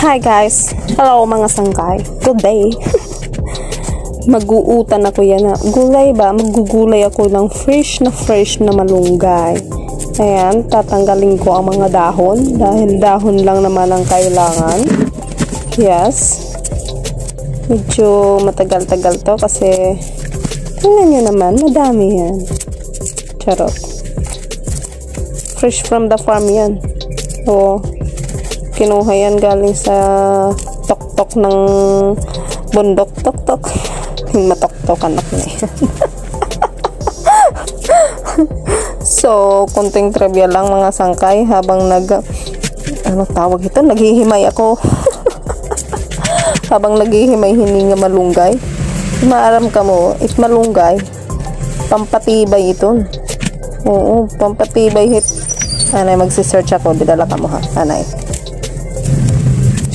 Hi guys! Hello mga sangkay. Good day! Mag-uutan ako yan na gulay ba? Magugulay ako ng fresh na fresh na malunggay. Ayan, tatanggalin ko ang mga dahon dahil dahon lang naman ang kailangan. Yes. Medyo matagal-tagal to kasi tingnan nyo naman, madami yan. Charot. Fresh from the farm yan. Oo kinuha yan galing sa tok-tok ng bundok. Tok-tok. Yung matok-tokan ako na yan so kunting trivia lang mga sangkay habang nag ano tawag ito? Naghihimay ako. Habang naghihimay hininga malunggay. Maaram ka mo it malunggay pampatibay ito. Oo pampatibay hit. Anay magsisearch ako didala ka mo ha? Anay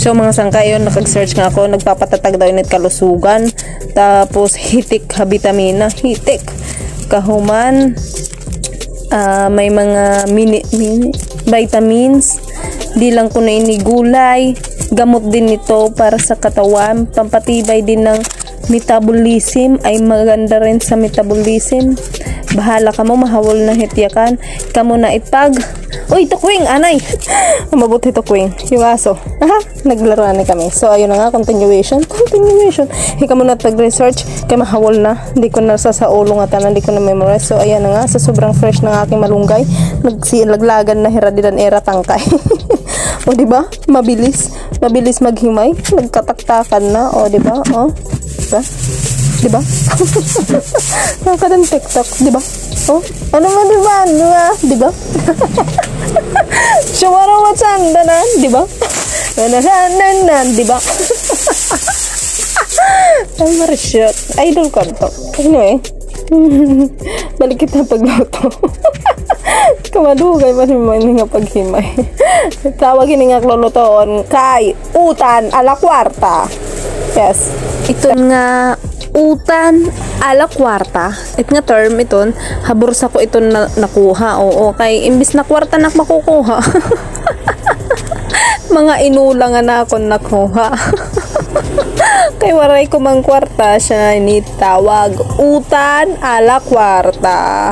So mga sangkay yun, nakag-search nga ako, nagpapatatag daw init kalusugan, tapos hitik ha vitamina, hitik, kahuman, uh, may mga mini, mini, vitamins, di lang ko na inigulay, gamot din ito para sa katawan, pampatibay din ng metabolism, ay maganda rin sa metabolism, bahala ka mo, mahawol na hityakan, kamo na ipag, Uy, tukwing, anay. Mabuti tukwing. Yung aso. Aha, naglaruan na kami. So, ayun na nga, continuation. Continuation. Hika mo na pag-research. Kaya mahawol na. Hindi ko na sa ulo nga tanan. Hindi ko na memorize. So, ayan na nga. Sa sobrang fresh ng aking malunggay. Nagsilaglagan na hiradilan era tangkay. o, di ba? Mabilis. Mabilis maghimay. Nagkataktakan na. O, di ba? O, diba? Diba? Nakakadan TikTok, diba? Oh, ano mo diba? Diba? Diba? Sumara mo sandanan, diba? Nanasanan, diba? Ay, marisyot. Idol ko to. Anyway, balik kita pagluto. Kamadugay pa si Mani nga paghimay. Tawag ini nga lulutoon kay Utan ala kwarta. Yes. Ito nga utan ala kwarta. It nga term iton, habursa ko ito na, nakuha. Oo, kay imbis na kwarta nak makukuha. Mga inula nga na ako nakuha. kay waray ko mang kwarta siya ni tawag utan ala kwarta.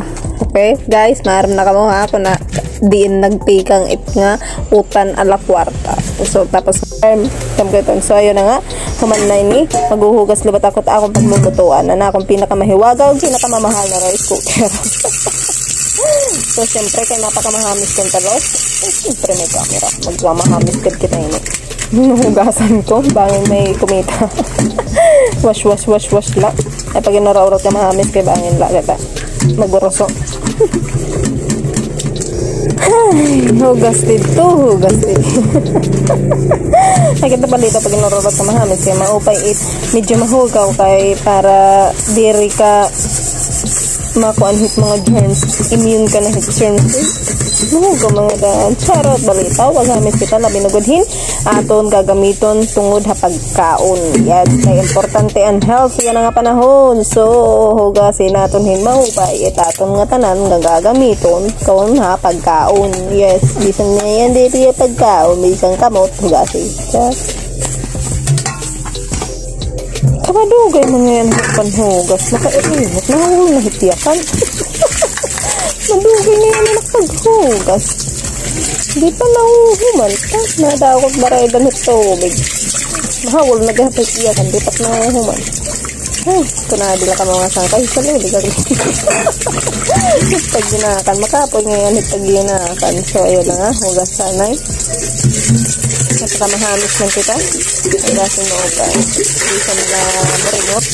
Okay, guys, maaram na kamo ha ako na diin nagpikang it nga utan ala kwarta. So, tapos term, kamgaton. So, ayun na nga, human na ini, maghuhugas libat ako akong paglulutuan na na akong pinakamahiwaga o pinakamamahal na rice cooker. so, siyempre, kay napakamahamis kong talos. Eh, siyempre, may camera. Magmamahamis kod kita ini. Hinuhugasan ko, bangin may kumita. wash, wash, wash, wash la. Ay, pag inaraurot ka mahamis kay bangin la, gata. Maguroso. Hugas dito, hugas dito. Nakita pa dito pag inururot ka mahamis kaya maupay it medyo mahugaw kay para diri ka makuan hit mga germs immune ka na hit germs mahugaw mga daan charot balita wagamis kita na binugudhin aton gagamiton tungod ha pagkaon yan kay importante ang health yan nga panahon so hugasin naton hin maupay it aton nga tanan gagamiton kaon ha pagkaon yes bisan niya yan diri pagkaon bisan kamot hugasin yes. Kamadugay mga yan panhugas. Nakaiinit. Nahuli na hitiyakan. Madugay na yan nakaghugas. Di pa nahuhuman ka. Nadakot baray damit tubig. Mahawal na gahapit iyakan. Di pa nahuhuman. Ay, ito na dila ka mga sangkay. Sa luli ka Pag ginakan. Makapoy ngayon pag ginakan. So, ayun na nga. Hugas sanay. Napakamahamis man kita. Hugasin mo pa. Bisa na marinot.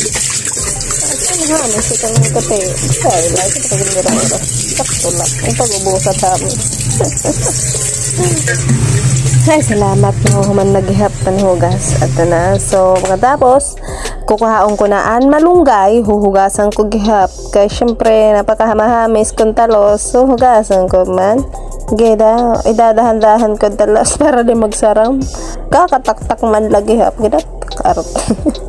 Mahamis kita ng kate. Ay, like ito kagandira ito. Sakto lang. Ang pag-ubusa sa amin. Ay, salamat mo human naghihap tan hugas. At na. So, pagkatapos, kukuhaon ko naan malunggay, huhugasan ko gihap. Kaya syempre, napakahamahamis kong talos. So, hugasan ko man. Geda, idadahan-dahan ko talos para di magsarang. Kakataktak man lagi hap. Geda, karot.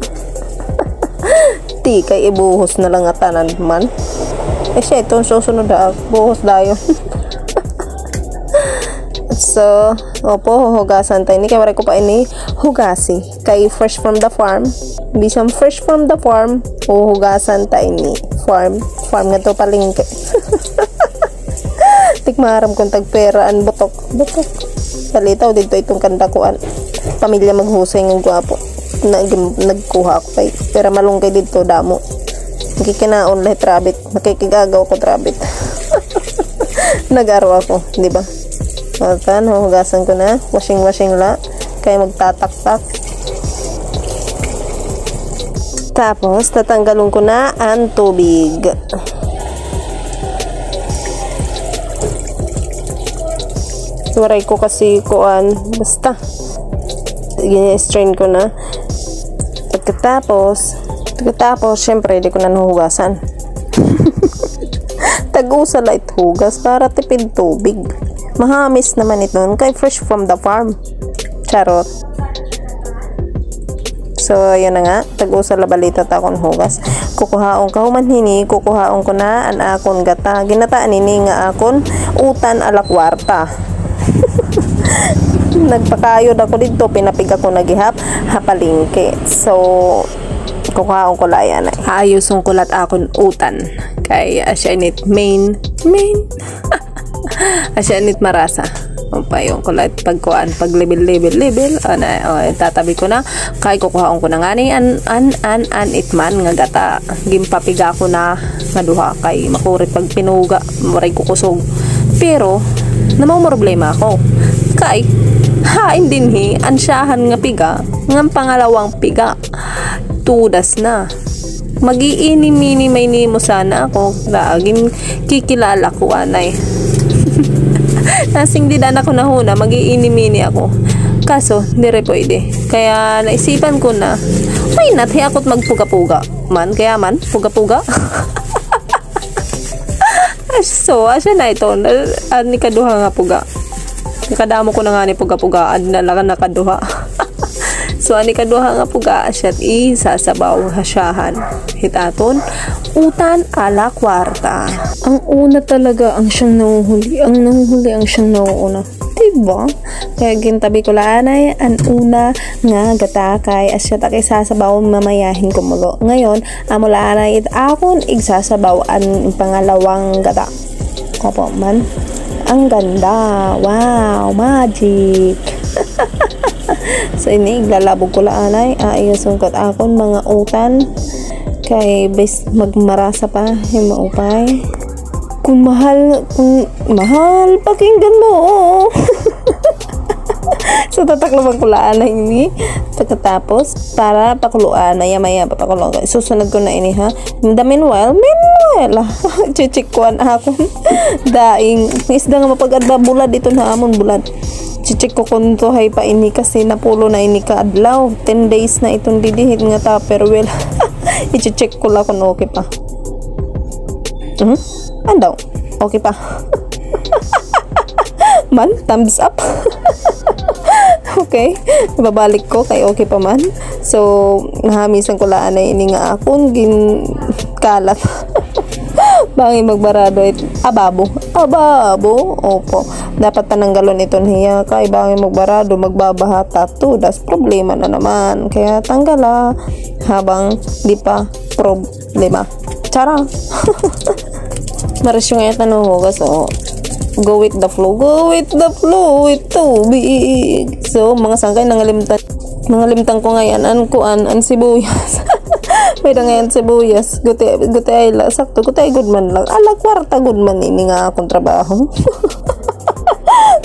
Ti, kay ibuhos na lang atanan man. Eh, siya, itong susunod na. Buhos dayo. So, opo, hugasan tayo. Ni wala ko pa ini hugasi. Kay fresh from the farm. Bisang fresh from the farm, huhugasan tayo ni farm. Farm nga to palingke. Tikmaram kong tagperaan, butok. Butok. Salitaw dito itong kandakuan. Pamilya maghusay ng gwapo. Nag, nagkuha ako kay. Pero malunggay dito, damo. Nakikinaon lahat rabbit. Nakikigagaw ko rabbit. Nag-araw ako, di ba? Matan, huhugasan ko na. Washing-washing la. Kaya magtataktak. Tapos, tatanggalon ko na ang tubig. Waray ko kasi kuan. Basta. Gini-strain ko na. Pagkatapos, pagkatapos, syempre, di ko na nahugasan. Tagusa light hugas para tipid tubig. Mahamis naman ito. Kay fresh from the farm. Charot. So, yun na nga. Tagusa labalita ta akong hugas. Kukuhaon ka human hini. Kukuhaon ko na an akon gata. Ginataan nini nga akon utan ala kwarta. Nagpakayod ako dito. Pinapig ako nagihap. Hapalingke. So, kukuhaon ko layan. Ayos yung kulat akon utan. Kay asyanit main. Main. asyanit marasa. pa yung kulat pagkuan pag level level level ana o tatabi ko na kay kukuhaon ko na nga ni an an an an itman nga gata gimpapiga ko na nga duha kay makurit pag pinuga maray ko kusog pero namang problema ako kay hain din hi ansyahan nga piga nga pangalawang piga tudas na magiini-mini may nimo sana ako laging kikilala ko anay Nasing di na ako nahuna, magiini-mini ako. Kaso, dire pwede. Kaya naisipan ko na, why not, hey ako't magpuga-puga. Man, kaya man, puga-puga. so, asya na ito. Ni kaduha nga puga. Nakadamo ko na nga ni puga-puga. Ad na lang nakaduha. so, ani kaduha nga puga, asya isasabaw hasyahan. Hitaton, utan ala kwarta. Ang una talaga ang siyang nahuhuli. Ang nahuhuli ang siyang nauuna. Diba? Kaya gintabi ko laanay, ang una nga gatakay asya takay sasabaw mamayahin ko mulo. Ngayon, amo laanay it akon igsasabaw ang pangalawang gata. Opo man. Ang ganda. Wow, magic. so ini iglalabog ko laanay. Aayusun ko akon mga utan kay bes magmarasa pa yung maupay kung mahal kung mahal pakinggan mo so tatakloban ko laan na ini pagkatapos para pakuluan na yamaya papakulo. Susunod ko na ini ha? The meanwhile meanwhile chichik ko ako. Daing. Isda nga mapag-adba bulad ito na amon bulad. Chichik ko kung to hay pa ini kasi napulo na ini ka adlaw. 10 days na itong didihit nga ta pero well i-check ko lang kung okay pa. Hmm? andaw. Okay pa man thumbs up. Okay babalik ko kay okay pa man. So nahamisan ko laan na ini nga akong gin kalat bangi magbarado it ababo. Ababo opo. Dapat pananggalon ito niya kay bangi magbarado magbabahata to. Das problema na naman. Kaya tanggala habang di pa problema. Chara maras yung nga tanong ko so go with the flow go with the flow with tubig. So mga sangkay nangalimtan nangalimtan ko ngayon an kuan an sibuyas. May na ngayon sibuyas. Guti guti ay la sakto guti ay good man lang. Ala kwarta good man ini nga akong trabaho.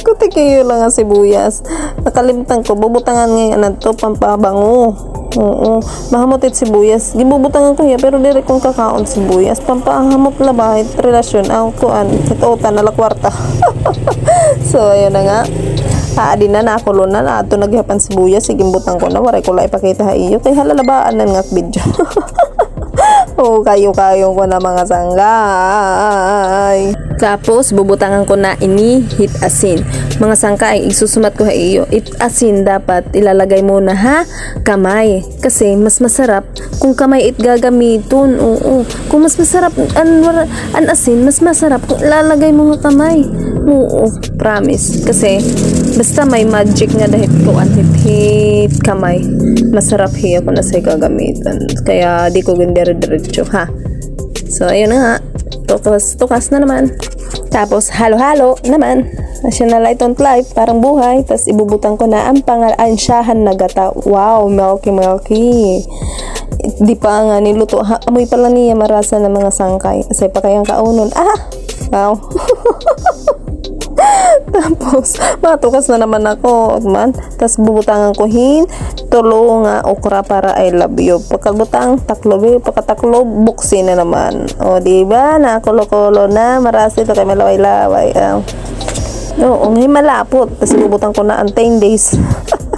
Guti kayo lang ang sibuyas. Nakalimtan ko bubutangan ngayon na to pampabango Oo. Mahamotit sibuyas. Gibubutangan ko ya pero dire kong kakaon sibuyas. Pampahamot na ba? Relasyon ang kuan. Ito ta na kwarta. so ayun na nga. Aadi na nakulo na na ato naghapan sibuyas. Sige butang ko na. Waray ko lang ipakita ha iyo. Kay halalabaan na nga video. Oo, kayo-kayo ko na mga sanggay. Tapos, bubutangan ko na ini hit asin. Mga sangkay, isusumat ko ha iyo. It asin dapat ilalagay muna ha, kamay. Kasi mas masarap kung kamay it gagamiton. Oo. Kung mas masarap an, an asin, mas masarap kung ilalagay mo ha kamay. Oo, promise. Kasi, basta may magic nga dahil ko ang kamay. Masarap hiya ko na sa gagamitan. Kaya, di ko gandere-diretso, ha? So, ayun na nga. Tukas, tukas na naman. Tapos, halo-halo naman. National Light on Life, parang buhay. Tapos, ibubutan ko na ang pangalansyahan na gata. Wow, milky milky. Di pa nga niluto. Ha, amoy pala niya marasa ng mga sangkay. Kasi pa kayang kaunon. Ah! Wow. Tapos, matukas na naman ako, man. Tapos, bubutangan ko hin, tulo nga okra para I love you. Pagkabutang, taklob, pagkataklob, buksi na naman. O, di ba? Nakulo-kulo na, marasi ito kay malaway-laway. Ah. Oo, ngayon malapot. Tapos, bubutang ko na ang 10 days.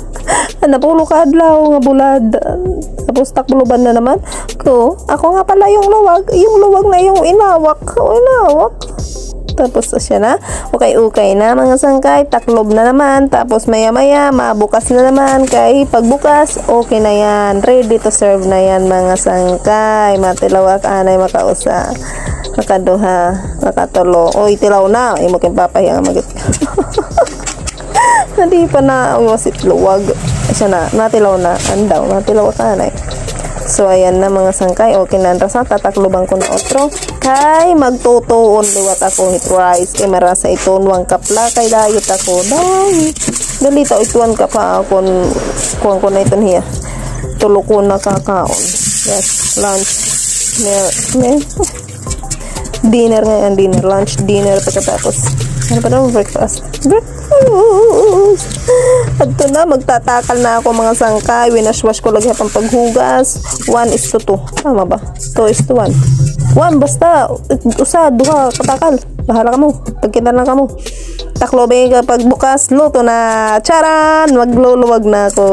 Napulo ka nga bulad. Tapos takbuloban na naman. Ko, ako nga pala yung luwag. Yung luwag na yung inawak. Inawak. Tapos siya na, okay-okay na mga sangkay, taklob na naman. Tapos maya-maya, mabukas na naman. Kay pagbukas, okay na yan. Ready to serve na yan mga sangkay. Matilawak, anay makausa. Makaduha, makatulo. Oy, tilaw na. Imo kay papahiya nga magit. Hindi pa na umasit luwag. Siya na, natilaw na. Andaw, natilaw ka anay. So, ayan na mga sangkay. Okay na ang rasa. Tatakluban ko na otro. Kay, magtutuon liwat ako hit rice. Kay marasa ito. Nuwang kapla. Kay dayot ako. Dayot. Dalita, ituan ka pa ako. Kuhan ko na ito niya. Tulo ko na kakaon. Yes, lunch. Meal. Meal. Dinner ngayon. Dinner. Lunch, dinner. Pagkatapos. Ano pa daw? Breakfast. Breakfast. At ito na, magtatakal na ako mga sangkay. Winashwash ko lagi pang paghugas. 1 is to 2. Tama ba? 2 is to 1. 1, basta. Usa, duha, katakal. Bahala ka mo. Pagkita lang ka mo. Taklobe ka pagbukas, luto na. Charan! Magluluwag na ako.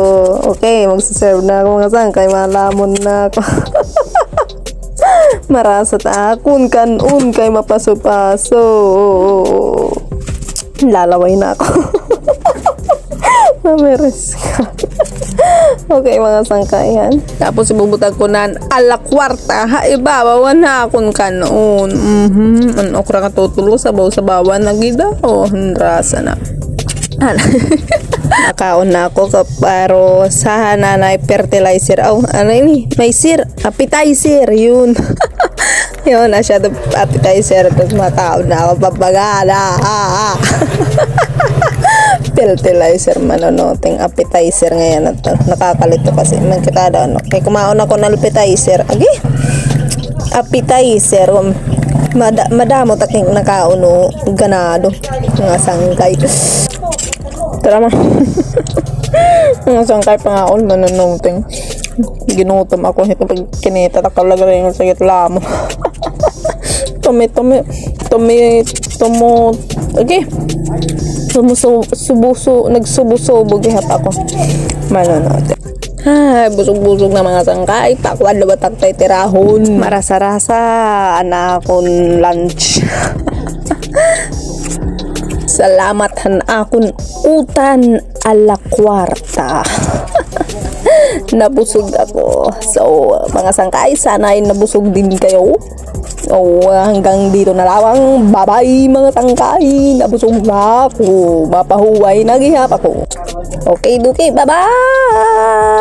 Okay, magsaserve na ako mga sangkay. Malamon na ako. Marasat akon kanon kay mapaso-paso. Lalaway na ako. Mameres ka. okay, mga sangkayan. Tapos ibubutag ko na ala kwarta. Ha, ibabaw na akon kanon. Mhm. Ano okra ka tutulo sa baw sa bawan na gida. Oh, rasa na. Nakaon na ako ka paro sa fertilizer. Oh, ano ini? May sir. Appetizer. Yun. yun na siya. Appetizer. Tapos makaon na ako. Papagana. Ah, ah. fertilizer manonoting. Appetizer ngayon at nakakalito kasi man kita daw no kay kumaon ako ng appetizer. Agi! Appetizer um, mada, madamo taking nakauno ganado. Nga sangkay. Tara ma. Mga sangkay pangaon manonoting. Ginutom ako ito pag kinita takalagay yung sagit lamo. Tumi tumi tumi tumo okay sumuso subuso nagsubo-subo gihat ako manonood Ay, busog-busog na mga sangkay. Takwan na batak tay tirahon. Marasa-rasa. Anakon lunch. Salamat han akon utan ala kwarta. nabusog ako. So, mga sangkay, sana ay nabusog din kayo. O hanggang dito na lawang. Bye-bye mga sangkay. Nabusog na ako. Mapahuway na gihap ako. Okay, Duki. Bye-bye!